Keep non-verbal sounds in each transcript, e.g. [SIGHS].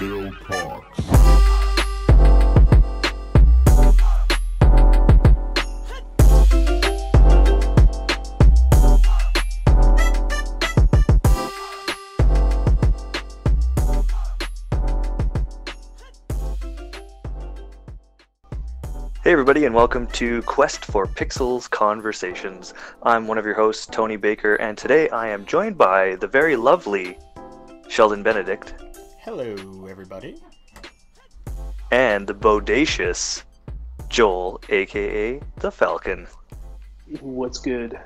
Lil Talks. Hey, everybody, and welcome to Quest for Pixels Conversations. I'm one of your hosts, Tony Baker, and today I am joined by the very lovely Sheldon Benedict Hello, everybody. and the bodacious Joel, aka the Falcon. What's good?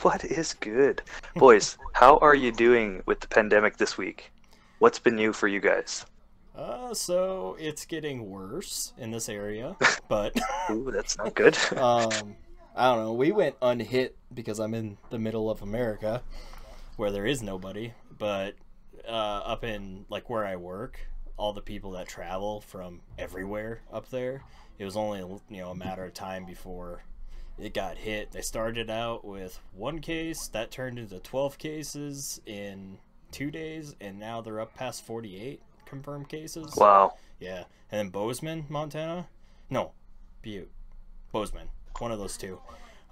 What is good? Boys, [LAUGHS] how are you doing with the pandemic this week? What's been new for you guys? Uh, so it's getting worse in this area, [LAUGHS] but Ooh, that's not good. [LAUGHS] um, I don't know. We went unhit because I'm in the middle of America, where there is nobody. But uh, up in like where I work, all the people that travel from everywhere up there, it was only you know a matter of time before it got hit. They started out with one case that turned into 12 cases in two days, and now they're up past 48 confirmed cases. wow. Yeah, and then Bozeman, Montana. No, Butte, Bozeman. One of those two.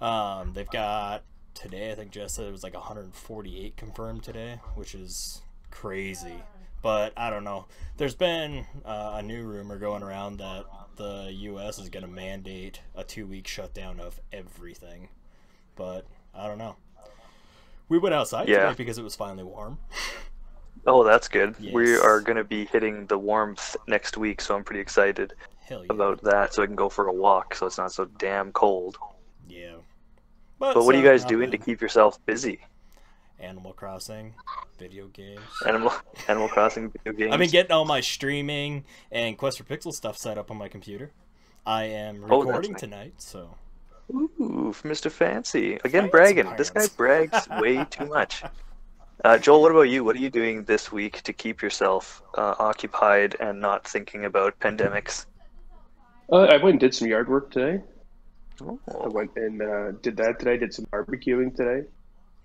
Um, they've got today. I think Jess said it was like 148 confirmed today, which is crazy. But I don't know. There's been uh, a new rumor going around that the U.S. is going to mandate a two-week shutdown of everything. But I don't know. We went outside Yeah. today because it was finally warm. Oh, that's good. We are going to be hitting the warmth next week, so I'm pretty excited yeah. about that so I can go for a walk so it's not so damn cold. yeah. But what are you uh, guys not doing to keep yourself busy? Animal Crossing, video games. Animal Animal Crossing video games. I've been getting all my streaming and Quest for Pixel stuff set up on my computer. I am Oh, that's recording nice. tonight, so Ooh, Mr. Fancy. Again, Fancy bragging. This guy brags way too much. [LAUGHS] Uh, Joel, what about you? What are you doing this week to keep yourself uh, occupied and not thinking about pandemics? Uh, I went and did some yard work today. I Oh, went and uh, did that today. Did some barbecuing today,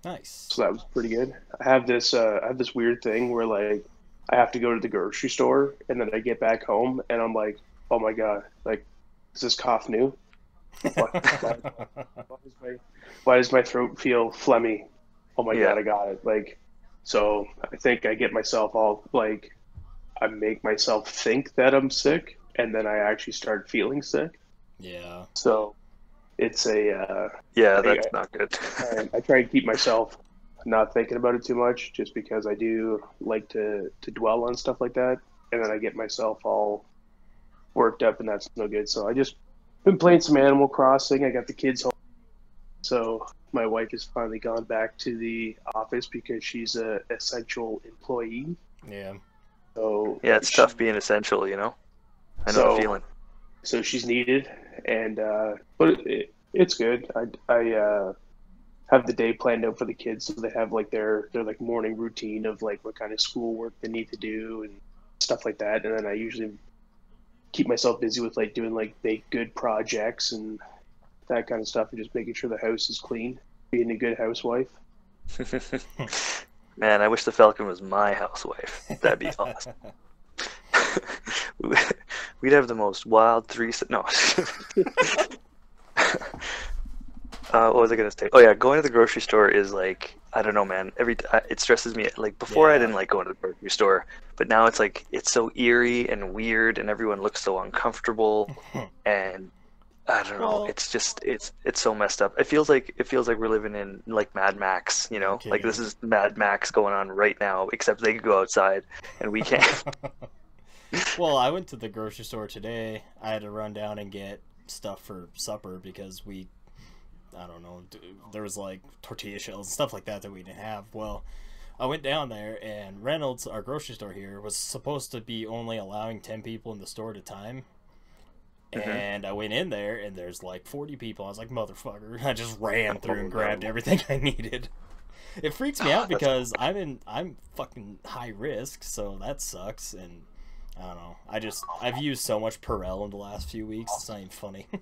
nice. so that was pretty good. I have this uh, I have this weird thing where like I have to go to the grocery store and then I get back home and I'm like, oh my god, like is this cough new? Why, why, [LAUGHS] why, does my, why does my throat feel phlegmy? Oh my Yeah. god, I got it. Like, so I think I get myself all like, I make myself think that I'm sick, and then I actually start feeling sick. yeah. So it's a uh, yeah, that's I- not good. I, I try and keep myself not thinking about it too much, just because I do like to to dwell on stuff like that, and then I get myself all worked up, and that's no good. So I just been playing some Animal Crossing. I got the kids home, so my wife has finally gone back to the office because she's a essential employee. Yeah. So Yeah, it's she- tough being essential, you know? I know So- the feeling. So she's needed, and uh, but it, it's good. I I uh, have the day planned out for the kids, so they have like their their like morning routine of like what kind of schoolwork they need to do and stuff like that, and then I usually keep myself busy with like doing like baked good projects and that kind of stuff, and just making sure the house is clean, being a good housewife. [LAUGHS] Man, I wish the Falcon was my housewife. That'd be awesome. [LAUGHS] [LAUGHS] We'd have the most wild three. No. [LAUGHS] uh, what was I gonna say? Oh yeah, going to the grocery store is like I don't know, man. Every t- I- it stresses me. Like before, I didn't like going to the grocery store, but now it's like it's so eerie and weird, and everyone looks so uncomfortable, and I don't know. Well- it's just it's it's so messed up. It feels like it feels like we're living in like Mad Max. You know, like this is Mad Max going on right now, except they could go outside and we can't. [LAUGHS] well, I went to the grocery store today. I had to run down and get stuff for supper because we, I don't know, there was like tortilla shells and stuff like that that we didn't have. Well, I went down there and Reynolds, our grocery store here, was supposed to be only allowing 10 people in the store at a time. Mhm. And I went in there and there's like 40 people. I was like, motherfucker. [LAUGHS] I just ran through and Oh, grabbed no. everything [LAUGHS] I needed. It freaks me [LAUGHS] out because I'm in I'm fucking high risk, so that sucks and I don't know. I just I've used so much Purell in the last few weeks. It's not even funny. [LAUGHS]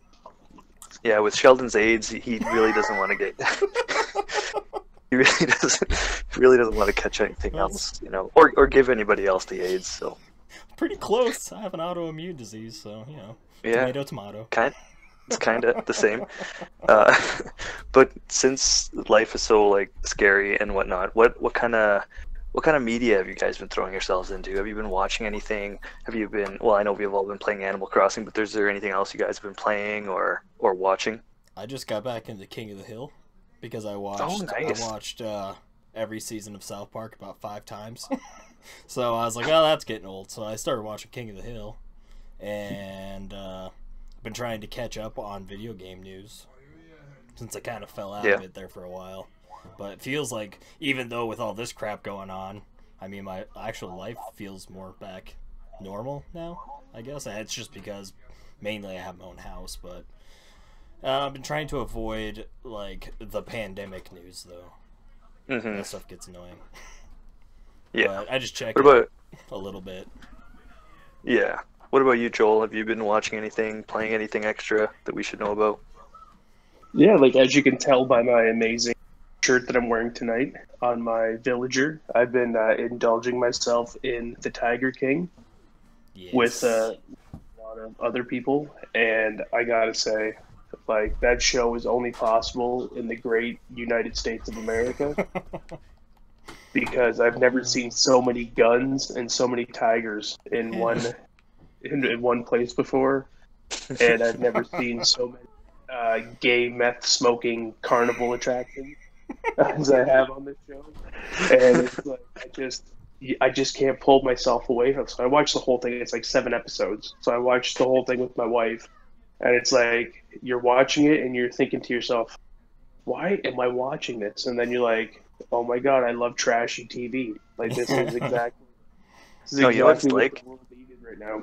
Yeah, with Sheldon's AIDS, he really doesn't want to get. [LAUGHS] he really doesn't. Really doesn't want to catch anything else, you know, or or give anybody else the AIDS. So pretty close. I have an autoimmune disease, so you know, Yeah, tomato, tomato. kind. It's kind of the same. Uh, [LAUGHS] but since life is so like scary and whatnot, what what kind of what kind of media have you guys been throwing yourselves into? Have you been watching anything? Have you been? Well, I know we've all been playing Animal Crossing, but is there anything else you guys have been playing or or watching? I just got back into King of the Hill because I watched Oh, nice. I watched uh, every season of South Park about five times. [LAUGHS] so I was like, oh, that's getting old. So I started watching King of the Hill, and uh, been trying to catch up on video game news since I kind of fell out of it there for a while. But it feels like even though with all this crap going on, I mean, my actual life feels more back normal now. I guess and it's just because mainly I have my own house, but. Uh, I've been trying to avoid like the pandemic news though. hmm That stuff gets annoying. [LAUGHS] Yeah. But I just check What about a little bit. yeah? What about you, Joel? Have you been watching anything, playing anything extra that we should know about? Yeah, like as you can tell by my amazing shirt that I'm wearing tonight on my villager, I've been uh, indulging myself in the Tiger King Yes. with uh, a lot of other people, and I gotta say, like that show is only possible in the great United States of America [LAUGHS] because I've never seen so many guns and so many tigers in one in, in one place before, and I've never [LAUGHS] seen so many uh, gay meth smoking carnival attractions [LAUGHS] as I have on this show, and it's like I just I just can't pull myself away from. it. So I watched the whole thing. It's like seven episodes. So I watched the whole thing with my wife, and it's like you're watching it and you're thinking to yourself, "Why am I watching this?" And then you're like, "Oh my god, I love trashy TV. Like this is [LAUGHS] exactly." This is No, you know what it's what like? the world needed right now.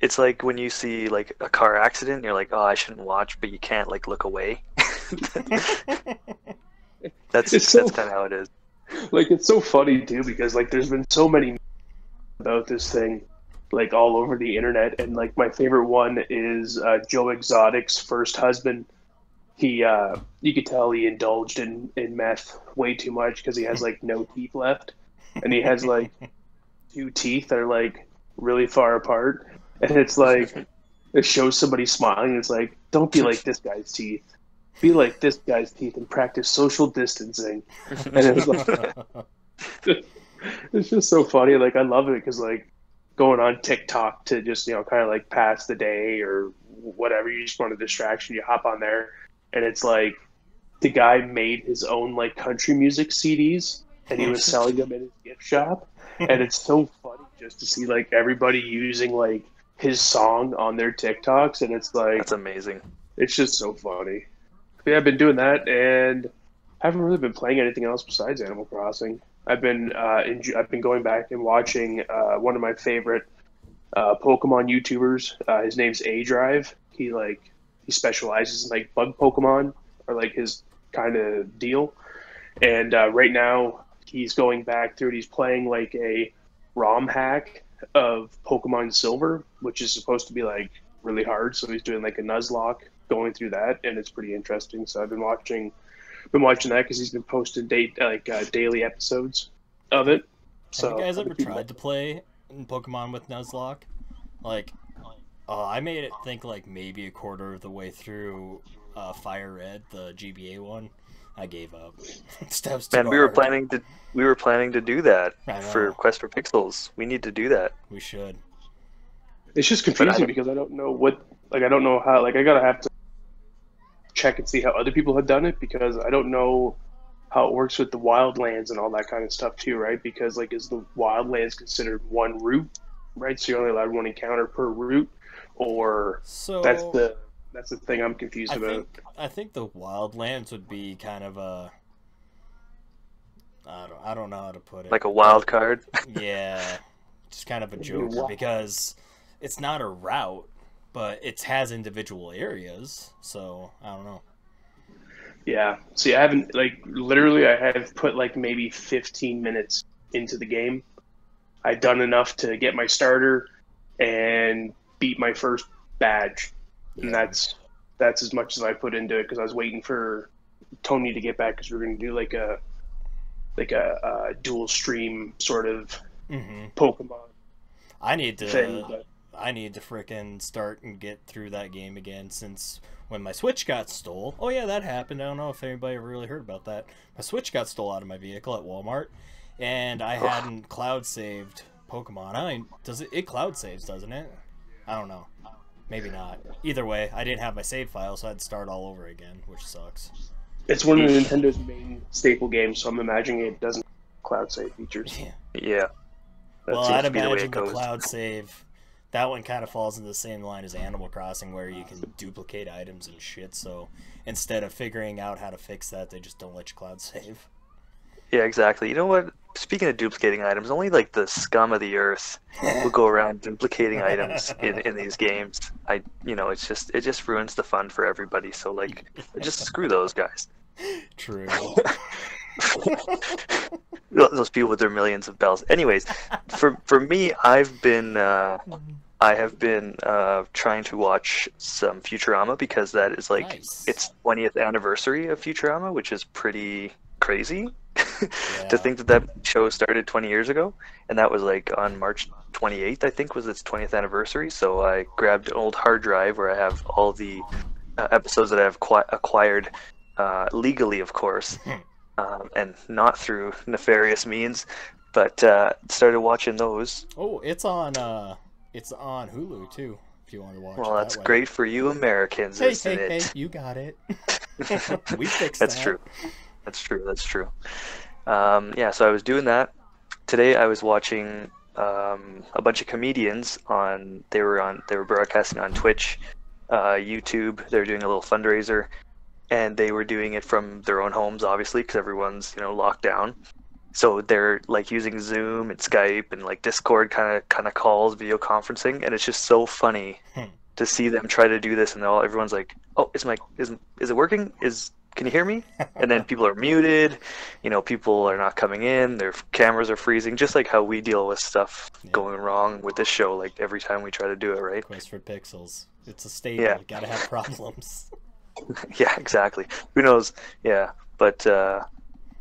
It's like when you see like a car accident, you're like, oh, I shouldn't watch, but you can't like look away. [LAUGHS] that's It's so- that's kind of how it is. like it's so funny too because like there's been so many about this thing like all over the internet and like my favorite one is uh, joe exotic's first husband he uh you could tell he indulged in in meth way too much because he has like no teeth left and he has like [LAUGHS] two teeth that are like really far apart and it's like it shows somebody smiling it's like don't be [LAUGHS] like this guy's teeth be like this guy's teeth and practice social distancing and it was like [LAUGHS] it's just so funny. Like I love it because like going on TikTok to just you know kind of like pass the day or whatever. You just want a distraction. You hop on there, and it's like the guy made his own like country music CDs, and he was [LAUGHS] selling them in his gift shop. And it's so funny just to see like everybody using like his song on their TikToks, and it's like That's amazing. it's just so funny. Yeah, I've been doing that, and I haven't really been playing anything else besides Animal Crossing. I've been uh, enj- I've been going back and watching uh, one of my favorite uh, Pokemon YouTubers. Uh, his name's aDrive. He like he specializes in like bug Pokemon or like his kind of deal. And uh, right now he's going back through. He's playing like a ROM hack of Pokemon Silver, which is supposed to be like really hard. So he's doing like a Nuzlocke going through that, and it's pretty interesting. So I've been watching, been watching that because he's been posting date like uh, daily episodes of it. So Have you guys other ever people- tried to play in Pokemon with Nuzlocke? Like, uh, I made it think like maybe a quarter of the way through uh, Fire Red, the GBA one. I gave up. [LAUGHS] Steps too Man, we were planning to we were planning to do that for. Quest for Pixels. We need to do that. We should. It's just confusing don't- because I don't know what like I don't know how like I gotta have to check and see how other people have done it because I don't know how it works with the wildlands and all that kind of stuff too, right? Because like is the wildlands considered one route, right? So you're only allowed one encounter per route, or So that's the that's the thing I'm confused I about. think I think the Wildlands would be kind of a. I don't I don't know how to put it. Like a wild card. Yeah, just kind of a [LAUGHS] joke because it's not a route, but it has individual areas. So I don't know. Yeah. See, I haven't like literally. I have put like maybe 15 minutes into the game. I've done enough to get my starter and beat my first badge, and that's that's as much as I put into it because I was waiting for Tony to get back because we are going to do like a like a, uh dual stream sort of hmm Pokemon. I need to. thing. But I need to frickin' start and get through that game again since when my Switch got stole. Oh yeah, that happened. I don't know if anybody ever really heard about that. My Switch got stole out of my vehicle at Walmart, and I hadn't cloud saved Pokemon. I mean, does it? It cloud saves, doesn't it? I don't know. Maybe not. Either way, I didn't have my save file, so I had to start all over again, which sucks. it's one of Nintendo's main staple games, so I'm imagining it doesn't cloud save features. Yeah. Yeah. Well, I'd be the imagine the cloud save. That one kind of falls into the same line as Animal Crossing, where you can duplicate items and shit. So instead of figuring out how to fix that, they just don't let you cloud [LAUGHS] save. Yeah, exactly. You know what? Speaking of duplicating items, only like the scum of the earth will go around [LAUGHS] duplicating items in, in these [LAUGHS] games. I, you know, it's just it just ruins the fun for everybody. So like, just screw those guys. True. Those people with their millions of bells. Anyways, for for me, I've been uh, I have been uh, trying to watch some Futurama because that is like Nice. its 20th anniversary of Futurama, which is pretty crazy [LAUGHS] Yeah. to think that that show started 20 years ago, and that was like on March 28th, I think, was its 20th anniversary. So I grabbed an old hard drive where I have all the uh, episodes that I've qui- acquired uh, legally, of course, um, and not through nefarious means. But uh, started watching those. Oh, it's on. uh It's on Hulu too. If you want to watch. Well, that's that great for you Americans, Hey, isn't hey, it? hey! You got it. [LAUGHS] we fixed [LAUGHS] That's that. true. That's true. That's true. Um, yeah, so I was doing that. Today I was watching um, a bunch of comedians on. They were on. They were broadcasting on Twitch, uh, YouTube. They were doing a little fundraiser, and they were doing it from their own homes, obviously, because everyone's you know locked down. So they're like using Zoom and Skype and like Discord kind of kind of calls, video conferencing, and it's just so funny Hmm. to see them try to do this, and all everyone's like, "Oh, is my is is it working? Is can you hear me?" [LAUGHS] And then people are muted. You know, people are not coming in. Their cameras are freezing, just like how we deal with stuff Yeah. going wrong with this show. Like every time we try to do it, right? Quest for Pixels. It's a staple. Yeah. You gotta have problems. [LAUGHS] [LAUGHS] yeah, exactly. Who knows? Yeah, but uh,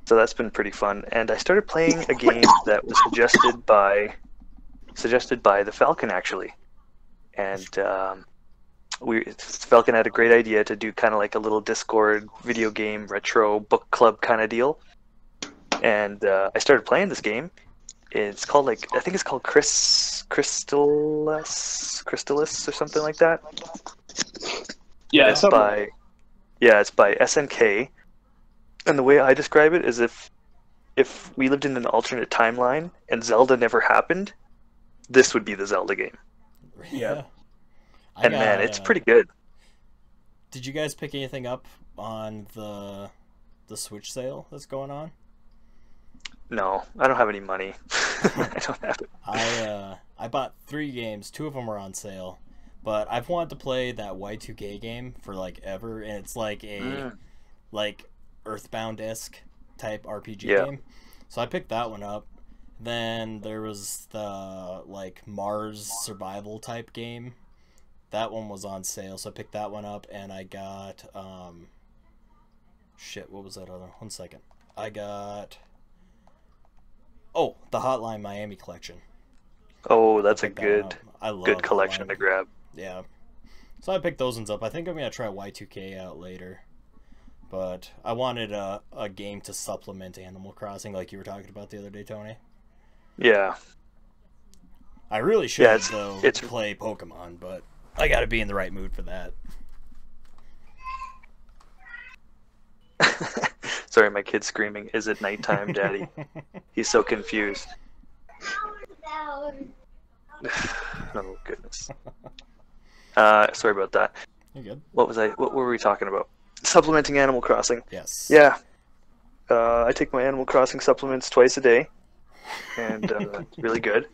so that's been pretty fun. And I started playing a game that was suggested by suggested by the Falcon actually, and um, we Falcon had a great idea to do kind of like a little Discord video game retro book club kind of deal. And uh, I started playing this game. It's called like I think it's called Chris Crystalis Crystalis or something like that. Yeah, it's by yeah, it's by SNK. And the way I describe it is if if we lived in an alternate timeline and Zelda never happened, this would be the Zelda game. Yeah. I And man, it's uh, pretty good. Did you guys pick anything up on the the Switch sale that's going on? No, I don't have any money. [LAUGHS] I don't have it. I uh, I bought three games. Two of them were on sale, but I've wanted to play that YIIK game for like ever, and it's like a Mm. like Earthbound esque type RPG Yeah. game. So I picked that one up. Then there was the like Mars survival type game. That one was on sale, so I picked that one up, and I got um. Shit, what was that other? One second. I got. Oh, the Hotline Miami collection. Oh, that's a Picked that one good. I love good collection Hotline. to grab. Yeah. So I picked those ones up. I think I'm gonna try YIIK out later. But I wanted a, a game to supplement Animal Crossing, like you were talking about the other day, Tony. Yeah. I really should Yeah, it's- though it's- play Pokemon, but I gotta be in the right mood for that. [LAUGHS] Sorry, my kid's screaming. Is it nighttime, Daddy? [LAUGHS] He's so confused. [SIGHS] oh goodness. [LAUGHS] Uh, sorry about that. You're good? What was I? What were we talking about? Supplementing Animal Crossing. Yes. Yeah. Uh, I take my Animal Crossing supplements twice a day, and uh, [LAUGHS] it's really good.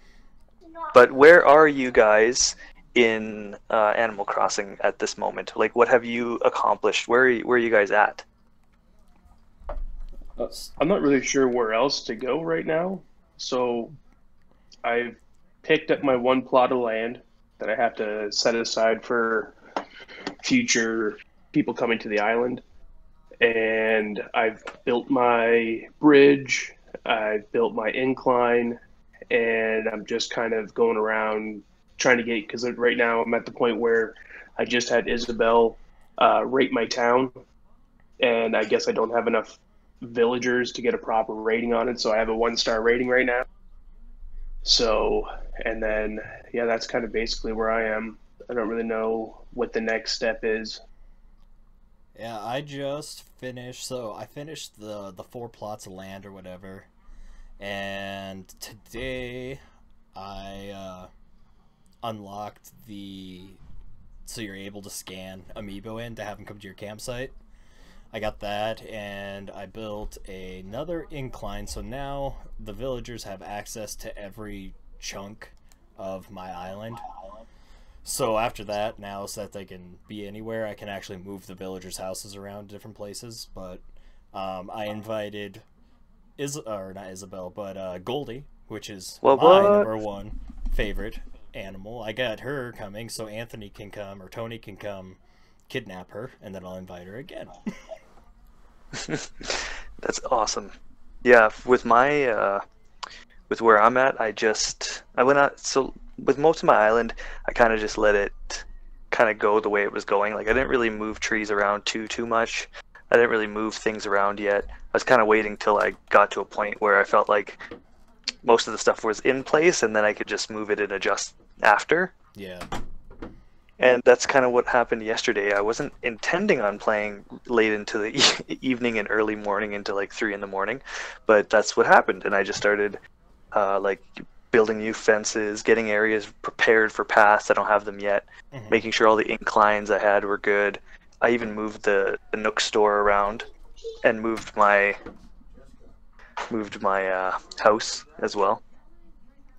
But where are you guys in uh, Animal Crossing at this moment? Like, what have you accomplished? Where are you, where are you guys at? Uh, I'm not really sure where else to go right now. So I've picked up my one plot of land that I have to set aside for future people coming to the island. And I've built my bridge, I've built my incline, and I'm just kind of going around trying to get because right now I'm at the point where I just had Isabelle uh, rate my town, and I guess I don't have enough villagers to get a proper rating on it, so I have a one star rating right now. So, and then yeah, that's kind of basically where I am. I don't really know what the next step is. Yeah, I just finished. So I finished the the four plots of land or whatever, and today I uh, unlocked the so you're able to scan amiibo in to have them come to your campsite. I got that, and I built another incline. So now the villagers have access to every chunk of my island. So after that, now so that they can be anywhere, I can actually move the villagers' houses around different places. But um, I invited Is or not Isabelle, but uh, Goldie, which is What, my what? number one favorite animal. I got her coming, so Anthony can come or Tony can come kidnap her, and then I'll invite her again. [LAUGHS] That's awesome. Yeah, with my uh, with where I'm at, I just I went out. So with most of my island, I kind of just let it kind of go the way it was going. Like I didn't really move trees around too too much. I didn't really move things around yet. I was kind of waiting till I got to a point where I felt like most of the stuff was in place, and then I could just move it and adjust after. yeah. And that's kind of what happened yesterday. I wasn't intending on playing late into the e- [LAUGHS] evening and early morning into like three in the morning, but that's what happened. And I just started uh, like building new fences, getting areas prepared for paths. I don't have them yet. Mhm. Making sure all the inclines I had were good. I even moved the, the Nook store around and moved my moved my uh, house as well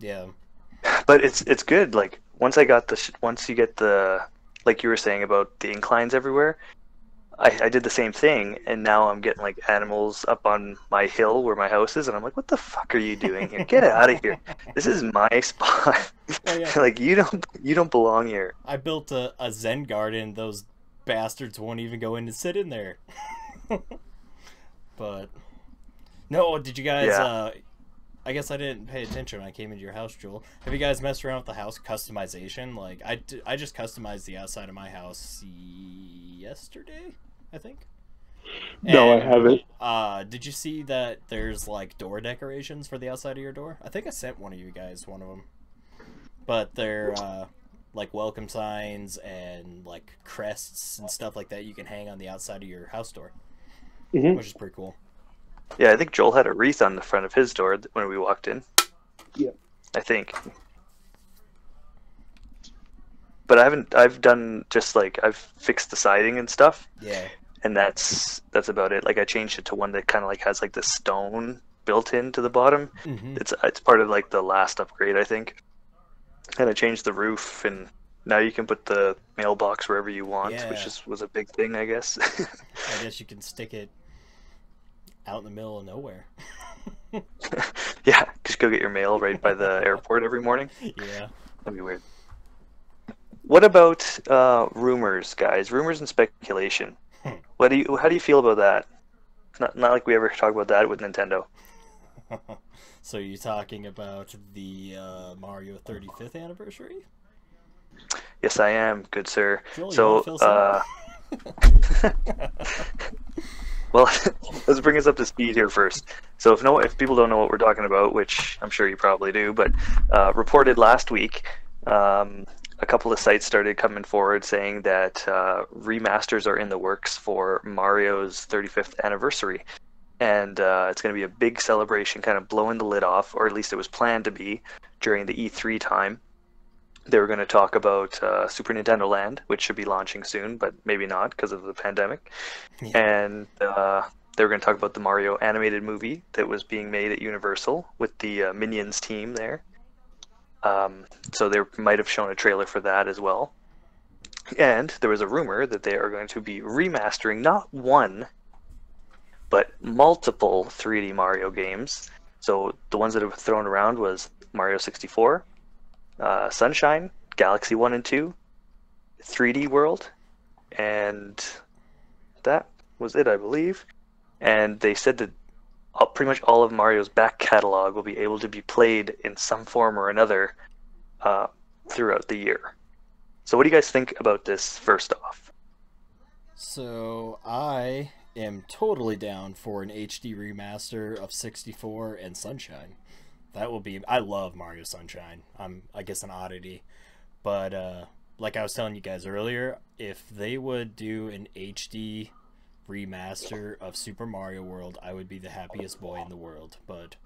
Yeah. but it's it's good like once i got the sh- once you get the like you were saying about the inclines everywhere I, I did the same thing and now i'm getting like animals up on my hill where my house is and i'm like what the fuck are you doing here get out of here this is my [LAUGHS] spot Oh, yeah. [LAUGHS] like you don't you don't belong here I built a, a Zen garden. Those bastards won't even go in and sit in there. [LAUGHS] but no, did you guys? Yeah. Uh, I guess I didn't pay attention when I came into your house, Joel. Have you guys messed around with the house customization? Like I, I just customized the outside of my house yesterday, I think. No, I haven't. Uh, did you see that there's like door decorations for the outside of your door? I think I sent one of you guys one of them. But they're uh, like welcome signs and like crests and stuff like that you can hang on the outside of your house door, Mhm. which is pretty cool. Yeah i think joel had a wreath on the front of his door when we walked in Yeah. i think but i haven't i've done just like i've fixed the siding and stuff Yeah. and that's that's about it. Like I changed it to one that kind of like has like the stone built into the bottom. hmm It's it's part of like the last upgrade, I think. And I changed the roof, and now you can put the mailbox wherever you want, Yeah. which is was a big thing, I guess. [LAUGHS] I guess you can stick it out in the middle of nowhere. [LAUGHS] yeah, just go get your mail right by the [LAUGHS] airport every morning. yeah. That'd be weird. What about uh, rumors, guys? Rumors and speculation. Hmm. [LAUGHS] What do you? How do you feel about that? Not not like we ever talk about that with Nintendo. so you're talking about the uh, Mario 35th anniversary? Yes, I am, good sir. Joel, so, wanna fill some? uh, well, [LAUGHS] let's bring us up to speed here first. So, if no, if people don't know what we're talking about, which I'm sure you probably do, but uh, reported last week, um, a couple of sites started coming forward saying that uh, remasters are in the works for Mario's 35th anniversary. And uh, it's going to be a big celebration, kind of blowing the lid off, or at least it was planned to be during the E3 time they were going to talk about uh, Super Nintendo Land, which should be launching soon, but maybe not because of the pandemic. Yeah. And uh, they were going to talk about the Mario animated movie that was being made at Universal with the uh, Minions team there. Um, so they might have shown a trailer for that as well. And there was a rumor that they are going to be remastering not one, but multiple 3D Mario games. So the ones that have thrown around was Mario 64, uh, Sunshine, Galaxy 1 and 2, 3D World, and that was it, I believe. And they said that all, pretty much all of Mario's back catalog will be able to be played in some form or another uh, throughout the year. So, what do you guys think about this? First off, So I am totally down for an HD remaster of 64 and Sunshine. That will be. I love Mario Sunshine. I'm, I guess, an oddity, but uh, like I was telling you guys earlier, if they would do an HD remaster of Super Mario World, I would be the happiest boy in the world. But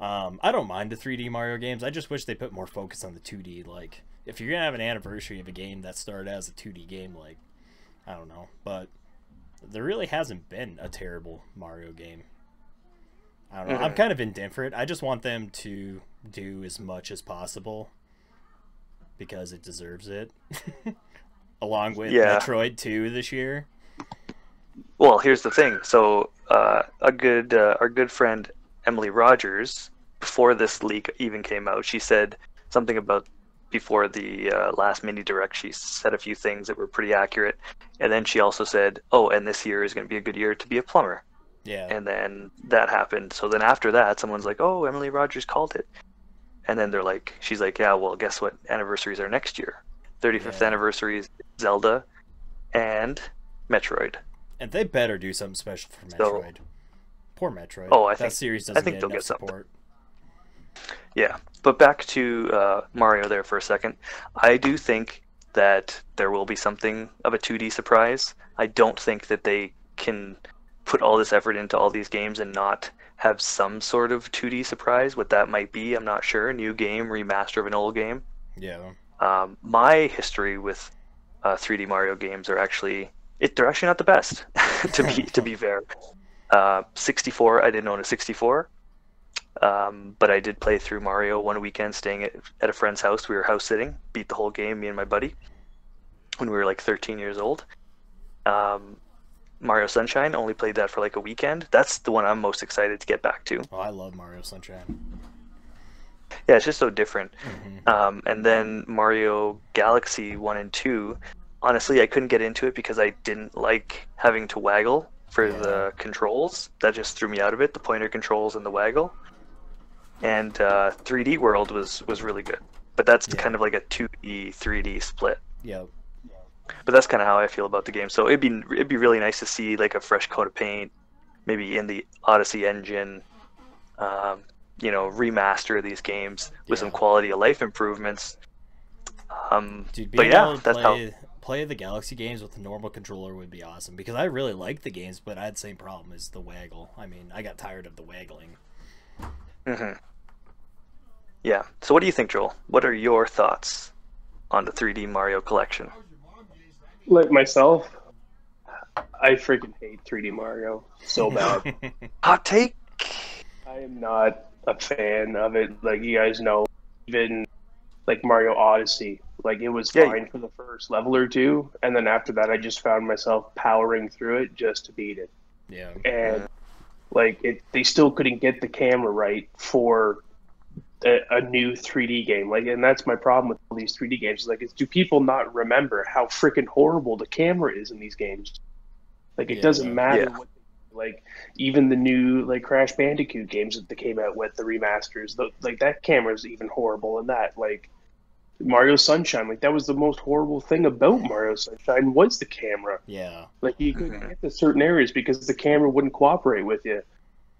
um, I don't mind the 3D Mario games. I just wish they put more focus on the 2D. Like, if you're gonna have an anniversary of a game that started as a 2D game, like, I don't know, but there really hasn't been a terrible Mario game. I don't know. I'm Mhm. kind of indifferent. I just want them to do as much as possible because it deserves it. [LAUGHS] Along with Yeah. Metroid 2 this year. well, here's the thing. So, uh, a good uh, our good friend Emily Rogers, before this leak even came out, she said something about before the uh, last mini direct. She said a few things that were pretty accurate, and then she also said, "Oh, and this year is going to be a good year to be a plumber." Yeah. and then that happened. So then after that, someone's like, "Oh, Emily Rogers called it," and then they're like, "She's like, yeah, well, guess what? Anniversaries are next year. 35th Yeah. anniversary is Zelda, and Metroid. And they better do something special for So- Metroid. Poor Metroid. Oh, I that think- series I doesn't think get they'll get something. support. Yeah, but back to uh, Mario there for a second. I do think that there will be something of a 2D surprise. I don't think that they can put all this effort into all these games and not have some sort of 2D surprise. What that might be, I'm not sure. New game, remaster of an old game. Yeah. Um, my history with uh, 3D Mario games are actually it, they're actually not the best [LAUGHS] to be to be [LAUGHS] fair. Uh, 64, I didn't own a 64, um, but I did play through Mario one weekend, staying at, at a friend's house. We were house sitting, beat the whole game, me and my buddy, when we were like 13 years old. Um, Mario Sunshine only played that for like a weekend. That's the one I'm most excited to get back to. Oh, I love Mario Sunshine. Yeah, it's just so different. Mhm. Um, and then Mario Galaxy 1 and 2, honestly, I couldn't get into it because I didn't like having to waggle for Yeah. the controls. That just threw me out of it, the pointer controls and the waggle. And uh, 3D World was, was really good. But that's Yeah. kind of like a 2D, 3D split. Yep. But that's kind of how I feel about the game. So it'd be it'd be really nice to see like a fresh coat of paint, maybe in the Odyssey engine, um, you know, remaster these games with some quality of life improvements. Um, Dude, but yeah, that's how. play, play the Galaxy games with the normal controller would be awesome because I really like the games, but I had the same problem as the waggle. I mean, I got tired of the waggling. hmm Yeah. So what do you think, Joel? What are your thoughts on the 3D Mario collection? Like myself, I freaking hate 3D Mario so [LAUGHS] bad. Hot take. I am not a fan of it. Like you guys know, even like Mario Odyssey, like it was Yeah. fine for the first level or two, and then after that, I just found myself powering through it just to beat it. yeah. And like it, they still couldn't get the camera right for a, a new 3D game. Like, and that's my problem with all these 3D games. Like, is do people not remember how freaking horrible the camera is in these games? Like, it Yeah. doesn't matter Yeah. what. Like even the new like Crash Bandicoot games that they came out with the remasters, the, like that camera is even horrible in that. Like Mario Sunshine, like that was the most horrible thing about Mario Sunshine was the camera. Yeah. Like you couldn't Mhm. get to certain areas because the camera wouldn't cooperate with you.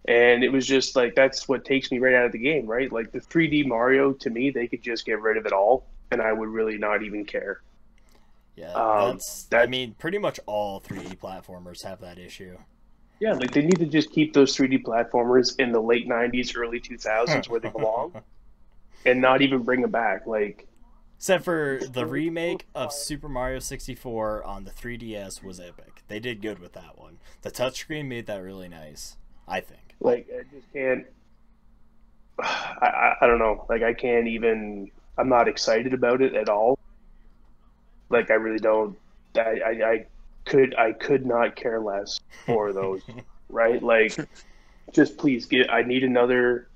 And it was just like that's what takes me right out of the game, right? Like the 3D Mario to me, they could just get rid of it all and I would really not even care. Yeah. Um, that's. I mean, pretty much all 3D platformers have that issue. Yeah, like they need to just keep those 3D platformers in the late 90s, early 2000s where they belong [LAUGHS] and not even bring them back. Like Except for the remake of Super Mario 64 on the 3DS was epic. They did good with that one. The touchscreen made that really nice, I think. Like I just can't I, I I don't know. Like I can't even I'm not excited about it at all. Like I really don't I, I, I could I could not care less for those. [LAUGHS] right? Like just please get I need another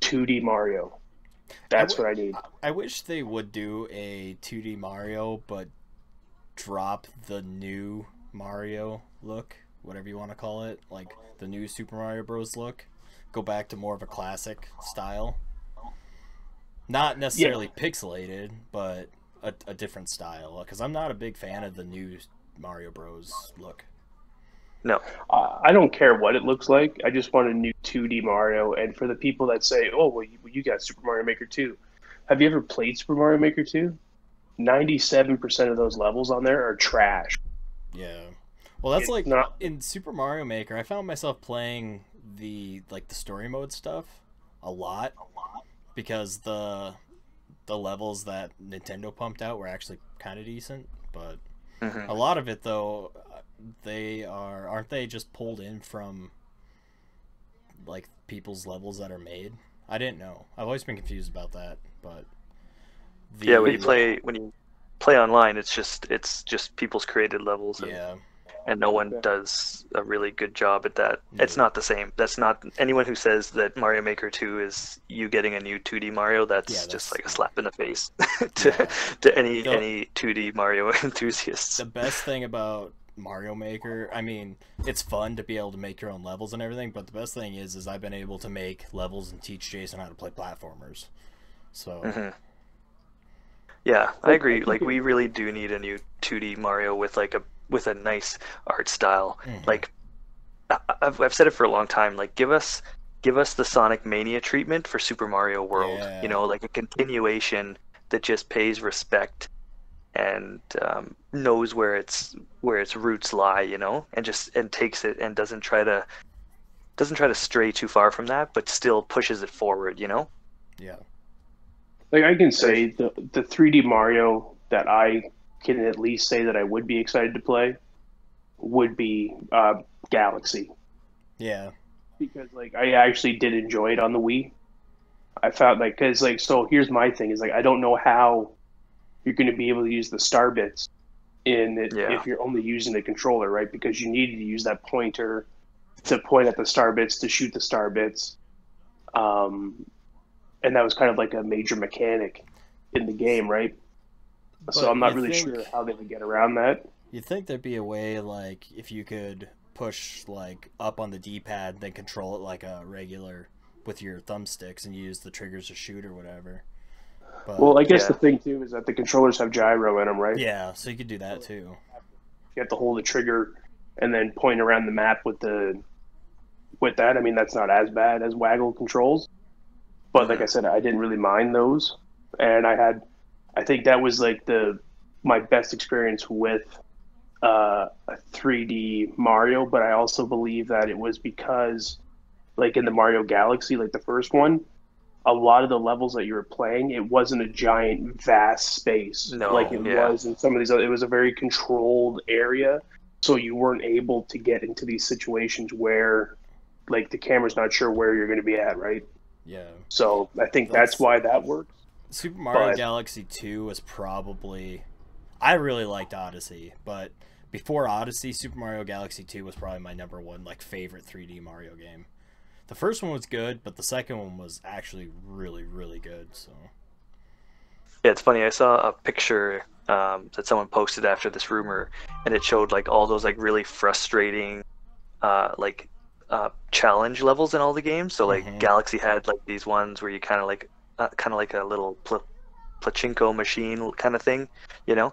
2D Mario. That's what I need. I wish they would do a 2D Mario, but drop the new Mario look, whatever you want to call it, like the new Super Mario Bros. look. go back to more of a classic style. Not necessarily pixelated, but a, a different style. Because I'm not a big fan of the new Mario Bros. look. No. Uh, I don't care what it looks like. I just want a new 2D Mario. And for the people that say, "Oh, well, you, you got Super Mario Maker 2," have you ever played Super Mario Maker 2? Ninety-seven percent of those levels on there are trash. Yeah. Well, that's It's like not- in Super Mario Maker. I found myself playing the like the story mode stuff a lot because the the levels that Nintendo pumped out were actually kind of decent, but Mhm. a lot of it though they are aren't they just pulled in from like people's levels that are made? I didn't know. I've always been confused about that, but the, Yeah, when you play when you play online, it's just it's just people's created levels, and, yeah, and no one Okay. does a really good job at that. It's not the same. That's not anyone who says that Mario Maker 2 is you getting a new 2D Mario. That's, Yeah, that's- just like a slap in the face [LAUGHS] to Yeah. to any The- any 2D Mario [LAUGHS] enthusiasts. the best thing about Mario Maker, I mean, it's fun to be able to make your own levels and everything, but the best thing is is I've been able to make levels and teach Jason how to play platformers. So Mhm. Yeah, I I agree. Like we really do need a new 2D Mario with like a with a nice art style. Mhm. Like I- I've I've said it for a long time. Like give us give us the Sonic Mania treatment for Super Mario World. Yeah. You know, like a continuation that just pays respect and um, knows where its where its roots lie. You know, and just and takes it and doesn't try to doesn't try to stray too far from that, but still pushes it forward. You know. yeah. Like I can say the the 3D Mario that I can at least say that I would be excited to play would be uh, Galaxy Yeah. because like I actually did enjoy it on the Wii. I found like because like so here's my thing is like I don't know how you're going to be able to use the star bits in it Yeah. if you're only using the controller right because you need to use that pointer to point at the star bits to shoot the star bits um and that was kind of like a major mechanic in the game right so i'm not really think- sure how they would get around that You'd think there'd be a way like if you could push like up on the D-pad then control it like a regular with your thumbsticks and use the triggers to shoot or whatever. But well i guess Yeah. the thing too is that the controllers have gyro in them right yeah, so you could do that too. you have to hold the trigger and then point around the map with the with that. I mean, that's not as bad as waggle controls, but like I said, I didn't really mind those, and I had, I think that was like the my best experience with uh, a 3D Mario. But I also believe that it was because, like in the Mario Galaxy, like the first one. A lot of the levels that you were playing, it wasn't a giant, vast space No, like it yeah. was in some of these. Other, it was a very controlled area, so you weren't able to get into these situations where like the camera's not sure where you're going to be at right Yeah. so i think that's, That's- why that works Super Mario But- Galaxy 2 was probably I really liked Odyssey, but before Odyssey, Super Mario Galaxy 2 was probably my number one like favorite 3D Mario game. The first one was good, but the second one was actually really really good, so Yeah, it's funny. I saw a picture um, that someone posted after this rumor, and it showed like all those like really frustrating, uh, like uh, challenge levels in all the games. So like Mhm. Galaxy had like these ones where you kind of like, uh, kind of like a little pl- pachinko machine kind of thing, you know.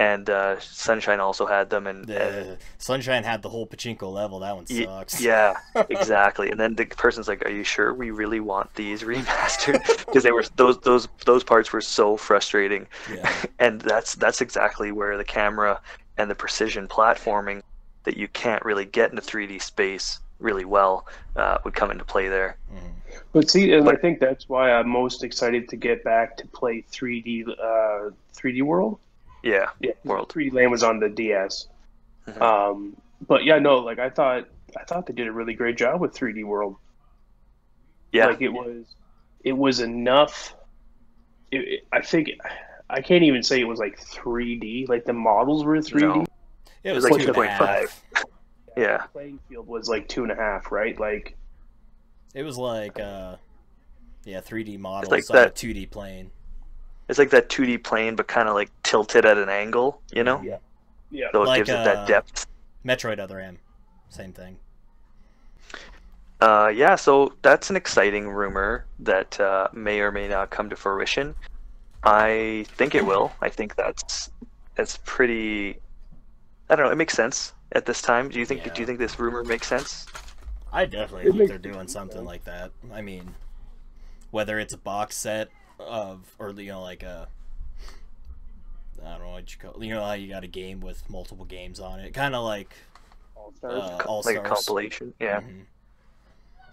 And uh, Sunshine also had them, and, and Sunshine had the whole pachinko level. That one sucks. yeah, [LAUGHS] exactly. And then the person's like, "Are you sure we really want these remastered?" [LAUGHS] Because they were those those those parts were so frustrating yeah. [LAUGHS] and that's that's exactly where the camera and the precision platforming that you can't really get in a 3D space really well uh, would come into play there. Mhm. but see and i think that's why i'm most excited to get back to play 3d uh 3d world Yeah, yeah World. 3d land was on the ds Mhm. um but yeah no like i thought i thought they did a really great job with 3d world yeah, like it was it was enough it, it- i think i can't even say it was like 3d like the models were 3d No. It It was was like like two and a 2.5. half. yeah, playing field was like two and a half right like It was like uh, yeah, 3D models like on a that- 2D plane. it's like that 2D plane, but kind of like tilted at an angle, you know. Yeah. yeah So it Like, gives it uh, that depth. Metroid Other M, same thing. Uh, yeah, so that's an exciting rumor that uh, may or may not come to fruition. I think it will. I think that's that's pretty. I don't know. It makes sense at this time. Do you think? Yeah. Do you think this rumor makes sense? I definitely It think they're doing something like that. I mean, whether it's a box set of, or you know, like a, I don't know what you call, you know, how you got a game with multiple games on it, kind of like All stars. uh, All like a compilation. Yeah. Mhm.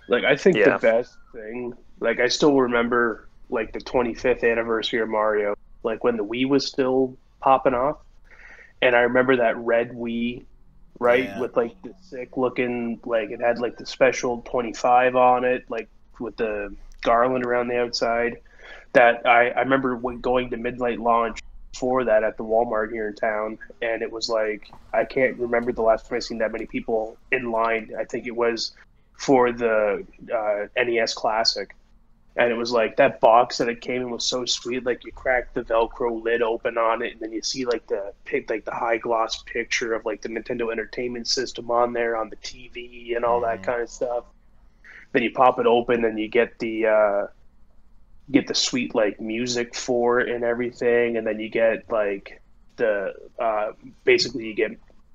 Like I think Yeah. the best thing, like I still remember like the 25th anniversary of Mario, like when the Wii was still popping off, and I remember that red Wii, right, Yeah. with like the sick looking, like it had like the special 25 on it, like with the garland around the outside. That I I remember when going to midnight launch for that at the Walmart here in town, and it was like I can't remember the last time I seen that many people in line. I think it was for the uh, NES Classic, and it was like that box that it came in was so sweet. Like you crack the Velcro lid open on it, and then you see like the like the high gloss picture of like the Nintendo Entertainment System on there on the TV and all that Mhm. kind of stuff. Then you pop it open, and you get the uh, get the sweet like music for it and everything, and then you get like the uh, basically you get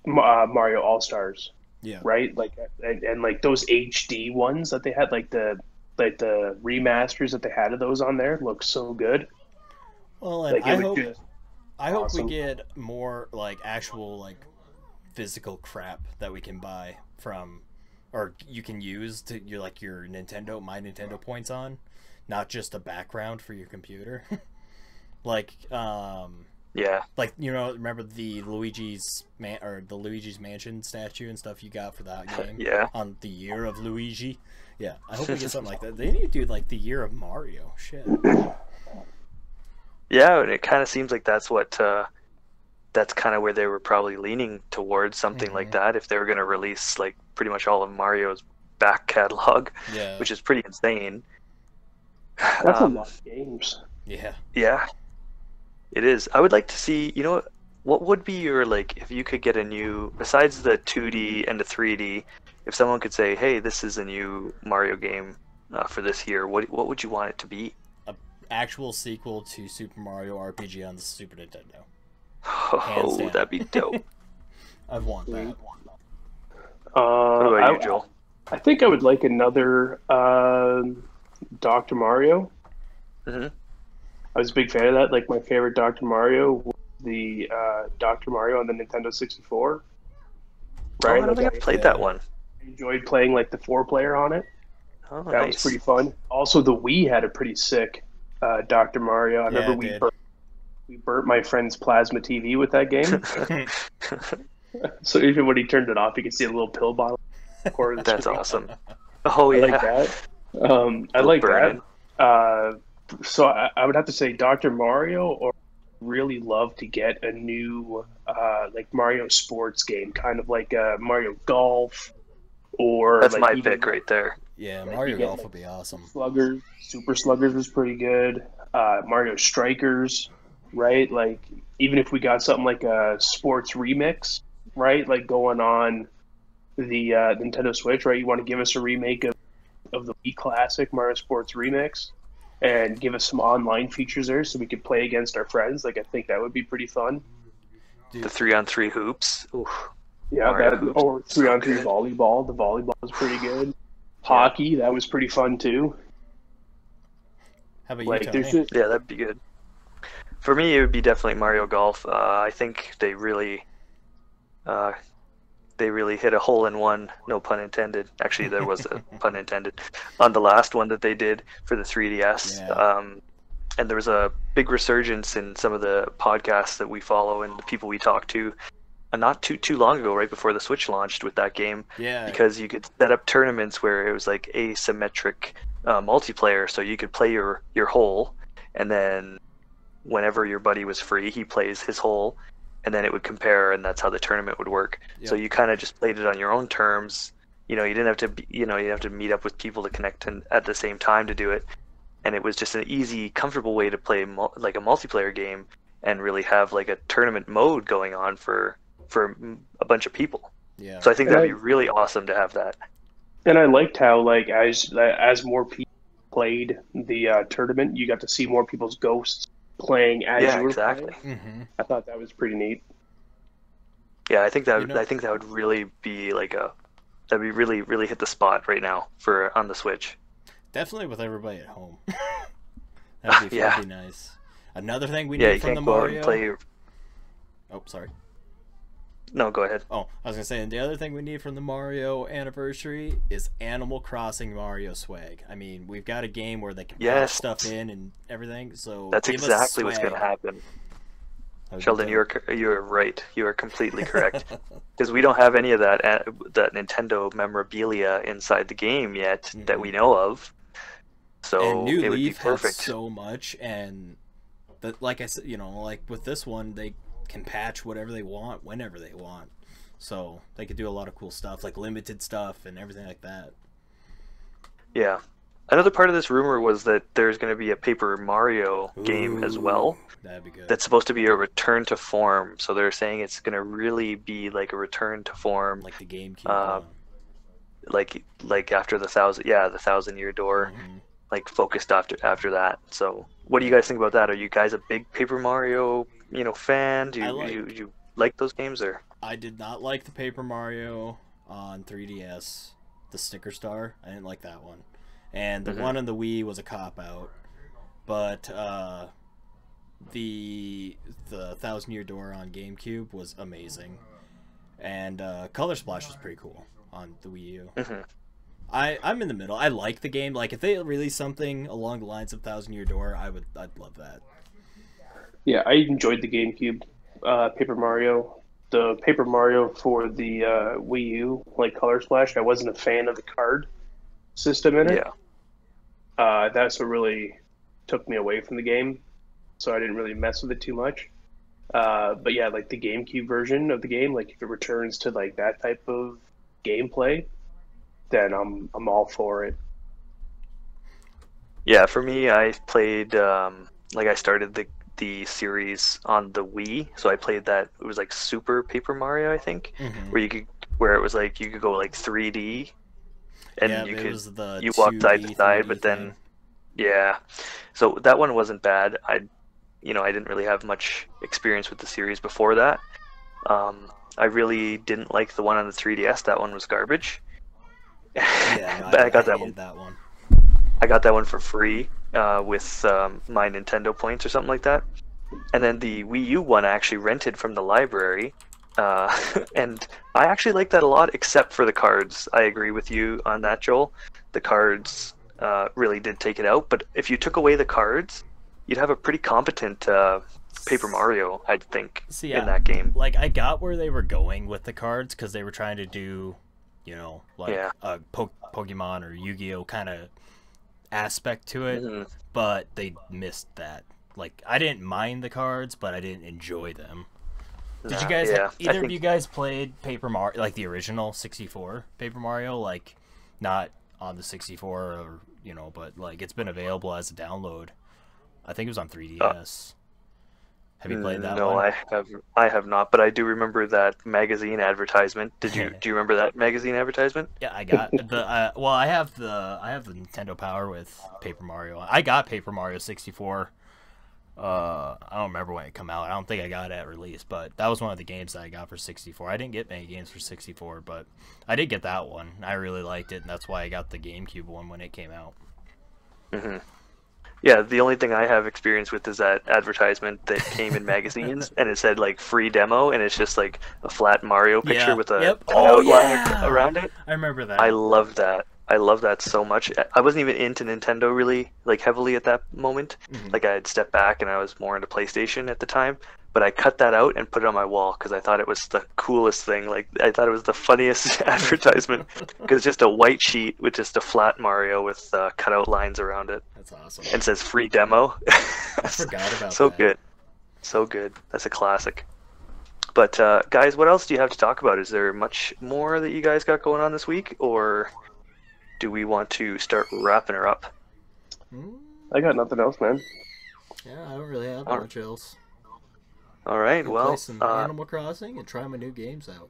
uh, Mario All Stars Yeah. right? Like and, and like those HD ones that they had, like the like the remasters that they had of those on there, look so good. Well, and Like I hope I hope awesome. we get more like actual like physical crap that we can buy from or you can use to your like your Nintendo my Nintendo points on, not just a background for your computer. [LAUGHS] like um Yeah. like you know remember the Luigi's man or the Luigi's Mansion statue and stuff you got for that [LAUGHS] game Yeah. on the year of Luigi. Yeah, I hope we get something like that. They need to do like the year of Mario. Shit. [CLEARS THROAT] Yeah, and it kind of seems like that's what uh, that's kind of where they were probably leaning towards something like Mhm. that. If they were going to release like pretty much all of Mario's back catalog, Yeah. which is pretty insane. [SIGHS] that's Um, a lot of games. yeah. Yeah, it is. I would like to see. You know, what would be your like if you could get a new besides the 2D and the 3D? If someone could say, "Hey, this is a new Mario game uh, for this year," what what would you want it to be? A actual sequel to Super Mario RPG on the Super Nintendo. [LAUGHS] Oh, that'd be dope. [LAUGHS] I've want that. Uh, what about I, you, Joel? I think I would like another um Doctor Mario. Mhm. I was a big fan of that. Like my favorite Doctor Mario was the uh, Doctor Mario on the Nintendo 64. Oh, I don't think I I've played yeah. that one. Enjoyed playing like the four player on it. Oh, That nice. was pretty fun. Also, the Wii had a pretty sick uh, Doctor Mario. I Yeah, remember we burnt, we burnt my friend's plasma TV with that game. [LAUGHS] [LAUGHS] so even when he turned it off, you could see a little pill bottle. in the corner of [LAUGHS] That's awesome. Oh I yeah. like that. Um, I like Burning. that. Uh, so I, I would have to say Doctor Mario, or really love to get a new uh, like Mario sports game, kind of like uh, Mario Golf, or That's like my even pick right there. yeah, Like, Mario Golf like, would be awesome. Sluggers, Super Sluggers was pretty good. Uh, Mario Strikers, right? Like even if we got something like a sports remix, right? Like going on the uh, Nintendo Switch, right? You want to give us a remake of of the Wii Classic Mario Sports Remix, and give us some online features there, so we could play against our friends. Like I think that would be pretty fun. The three on three hoops. Oof. Yeah, Mario that or three on three volleyball. The volleyball was pretty good. Hockey, that was pretty fun too. How about Like you, there's Tony? just Yeah, that'd be good. For me, it would be definitely Mario Golf. Uh, I think they really, uh, they really hit a hole in one. No pun intended. Actually, there was a [LAUGHS] pun intended on the last one that they did for the 3DS. Yeah. Um, and there was a big resurgence in some of the podcasts that we follow and the people we talk to. Uh, not too too long ago, right before the Switch launched with that game, yeah, because you could set up tournaments where it was like asymmetric uh, multiplayer, so you could play your your hole, and then whenever your buddy was free, he plays his hole, and then it would compare, and that's how the tournament would work. So you kind of just played it on your own terms. You know, you didn't have to, be, you know, you have to meet up with people to connect and, at the same time to do it, and it was just an easy, comfortable way to play mul- like a multiplayer game and really have like a tournament mode going on for for a bunch of people. yeah. So I think And that'd I- be really awesome to have that. And I liked how like as as more people played the uh, tournament, you got to see more people's ghosts playing as Yeah, you were exactly. playing. Mm-hmm. I thought that was pretty neat. Yeah, I think that You know- I think that would really be like a that'd be really really hit the spot right now for on the Switch. Definitely with everybody at home. [LAUGHS] that'd, be, [LAUGHS] Yeah. that'd be nice. Another thing we yeah, need you from can't the go out Mario. and play. Oh, sorry. No, go ahead. Oh, I was gonna say, and the other thing we need from the Mario anniversary is Animal Crossing Mario swag. I mean, we've got a game where they can Yes. stuff in and everything. So That's exactly what's going to happen. Sheldon, you're you're right. You are completely correct. [LAUGHS] Because we don't have any of that uh, that Nintendo memorabilia inside the game yet that we know of. So and New it would be perfect. has so much, and that, like I said, you know, like with this one, they can patch whatever they want whenever they want. So they could do a lot of cool stuff, like limited stuff and everything like that. Yeah. Another part of this rumor was that there's going to be a Paper Mario game as well. That'd be good. That's supposed to be a return to form. So they're saying it's going to really be like a return to form, like the GameCube. Uh, like like after the thousand, yeah, the thousand year door, Mhm. like focused after after that. So what do you guys think about that? Are you guys a big Paper Mario, you know, fan? Do you like- you, you like those games or? I did not like the Paper Mario on 3DS, the Sticker Star. I didn't like that one, and the Mhm. one on the Wii was a cop out. But uh, the the Thousand Year Door on GameCube was amazing, and uh, Color Splash was pretty cool on the Wii U. Mhm. I I'm in the middle. I like the game. Like if they release something along the lines of Thousand Year Door, I would I'd love that. Yeah, I enjoyed the GameCube uh, Paper Mario. The Paper Mario for the uh, Wii U, like Color Splash, I wasn't a fan of the card system in it. Yeah. Uh, that's what really took me away from the game, so I didn't really mess with it too much. Uh, but yeah, like the GameCube version of the game, like if it returns to like that type of gameplay, then I'm I'm all for it. Yeah, for me, I played um, like I started the the series on the Wii, so I played that. It was like Super Paper Mario, I think, Mhm. where you could where it was like you could go like 3D, and yeah, you could you walk side to 2D, side, but then thing. yeah, so that one wasn't bad. I, you know, I didn't really have much experience with the series before that. Um, I really didn't like the one on the 3DS. That one was garbage. yeah, [LAUGHS] no, but I, got that hated one. that one. I got that one for free uh, with um, my Nintendo points or something like that. And then the Wii U one I actually rented from the library. Uh, [LAUGHS] and I actually like that a lot, except for the cards. I agree with you on that, Joel. The cards uh, really did take it out. But if you took away the cards, you'd have a pretty competent uh, Paper Mario, I'd think, See, in that game. like I got where they were going with the cards because they were trying to do, you know, like Yeah. a po- Pokemon or Yu-Gi-Oh kind of aspect to it, Mhm. but they missed that. Like I didn't mind the cards, but I didn't enjoy them. Did you guys? yeah, either of you guys played Paper Mario, like the original '64 Paper Mario, like not on the 64 or you know, but like it's been available as a download. I think it was on 3DS. Have you played that no, one? I have. I have not, but I do remember that magazine advertisement. Did you? [LAUGHS] do you remember that magazine advertisement? Yeah, I got the. Uh, well, I have the. I have the Nintendo Power with Paper Mario. I got Paper Mario 64. Uh, I don't remember when it come out. I don't think I got it at release, but that was one of the games that I got for 64. I didn't get many games for 64, but I did get that one. I really liked it, and that's why I got the GameCube one when it came out. hmm Yeah, the only thing I have experience with is that advertisement that came in magazines, [LAUGHS] and it said like free demo, and it's just like a flat Mario picture Yeah, with a yep. Oh, outline yeah. around it. I remember that. I love that. I love that so much. I wasn't even into Nintendo really like heavily at that moment. Mhm. Like I had stepped back and I was more into PlayStation at the time. But I cut that out and put it on my wall because I thought it was the coolest thing. Like I thought it was the funniest [LAUGHS] advertisement because it's just a white sheet with just a flat Mario with uh, cutout lines around it That's awesome. and says free demo. I [LAUGHS] forgot about that. so that. good, so good. That's a classic. But uh, guys, what else do you have to talk about? Is there much more that you guys got going on this week, or do we want to start wrapping her up? Hmm, I got nothing else, man. yeah, I don't really have Alright. much else. All right. Well, play some uh, Animal Crossing and try my new games out.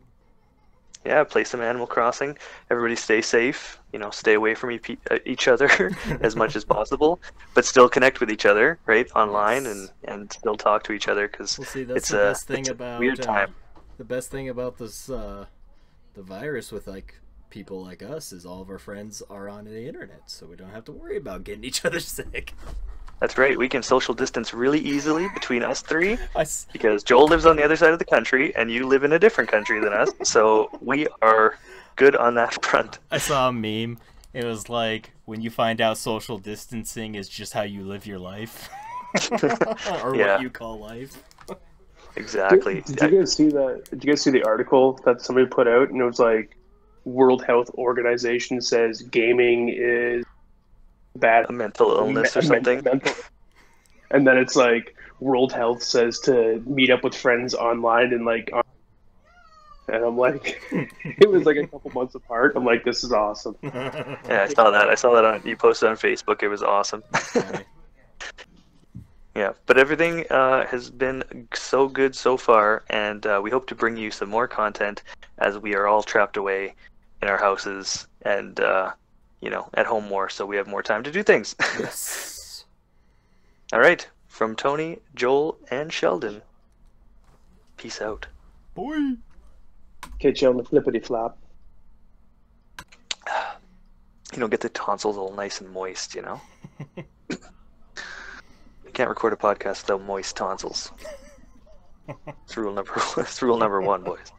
yeah, play some Animal Crossing. Everybody stay safe. You know, stay away from e- uh, each other [LAUGHS] as much as [LAUGHS] possible, but still connect with each other, right, online, and and still talk to each other because Well, see, that's it's the a, best thing about weird uh, the best thing about this uh, the virus with like people like us is all of our friends are on the internet, so we don't have to worry about getting each other sick. That's right. We can social distance really easily between us three [LAUGHS] I, s- because Joel lives on the other side of the country and you live in a different country than us. [LAUGHS] So we are good on that front. I saw a meme. It was like when you find out social distancing is just how you live your life, [LAUGHS] or Yeah. what you call life. Exactly. Did, did you guys see the? Did you guys see the article that somebody put out? And it was like, World Health Organization says gaming is bad a mental illness or something. mental- And then it's like World Health says to meet up with friends online and like, on- and I'm like, [LAUGHS] it was like a couple months apart. I'm like, this is awesome. [LAUGHS] Yeah, I saw that. I saw that on you posted on Facebook. It was awesome. [LAUGHS] Yeah, but everything uh, has been so good so far, and uh, we hope to bring you some more content as we are all trapped away in our houses and uh, you know at home more, so we have more time to do things. [LAUGHS] yes. all right, from Tony, Joel, and Sheldon. Peace out. Boy. Catch you on the flippity flop. [SIGHS] You know, get the tonsils all nice and moist. You know. [LAUGHS] you can't record a podcast without moist tonsils. It's rule number. [LAUGHS] It's rule number one, boys.